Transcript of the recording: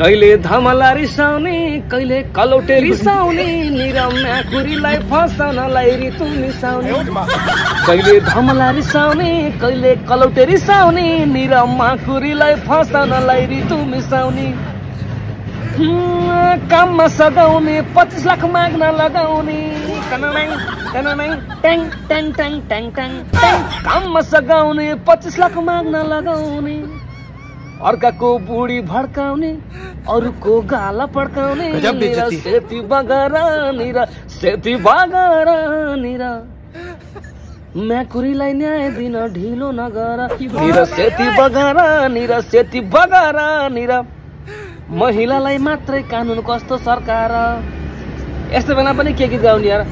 कहिले धमला रिसाउने कहिले कलौटे रिसाउने निरा म्याकुरीलाई फसाउनलाई ऋतु मिसाउने। कहिले धमला रिसाउने कहिले कलौटे रिसाउने निरा माकुरीलाई फसाउनलाई ऋतु मिसाउने। काममा सघाउने पच्चिस लाख माग्न लगाउने। काममा सघाउने पच्चिस लाख माग्न लगाउने। अर्काको बुढी भड्काउने अरूको गाला पड्काउने। सेती बगर निरा सेती बगर निरा। म्याकुरीलाई न्याय दिन ढिलो नगर। निरा सेती बगर निरा सेती बगर निरा। महिलालाई मात्रै कानुन कस्तो सरकार? यस्तो बेला पनि के गीत गाउने यार?